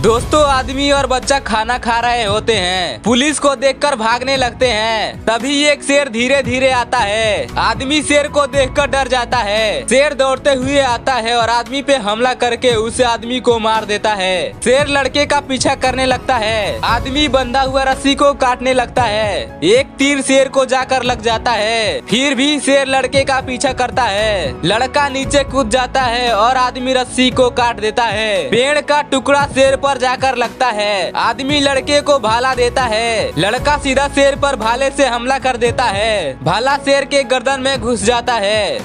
दोस्तों, आदमी और बच्चा खाना खा रहे होते हैं। पुलिस को देखकर भागने लगते हैं। तभी एक शेर धीरे धीरे आता है। आदमी शेर को देखकर डर जाता है। शेर दौड़ते हुए आता है और आदमी पे हमला करके उस आदमी को मार देता है। शेर लड़के का पीछा करने लगता है। आदमी बंधा हुआ रस्सी को काटने लगता है। एक तीर शेर को जाकर लग जाता है। फिर भी शेर लड़के का पीछा करता है। लड़का नीचे कूद जाता है और आदमी रस्सी को काट देता है। पेड़ का टुकड़ा शेर पर जाकर लगता है। आदमी लड़के को भाला देता है। लड़का सीधा शेर पर भाले से हमला कर देता है। भाला शेर के गर्दन में घुस जाता है।